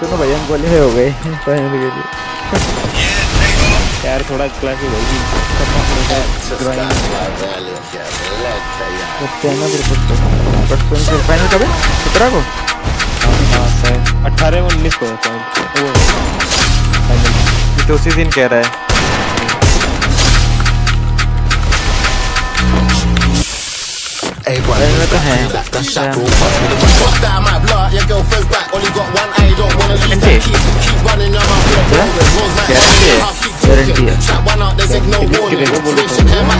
सुनो भैया हम क्वालिफाई हो गए। फाइनल के लिए यार थोड़ा क्लास होगी परसों फिर फाइनल कब है सत्रह को अठारह उन्नीस को ये तो उसी दिन कह रहा है। फाइनल में तो है। Guarantee idea. Why not? There's no warning. My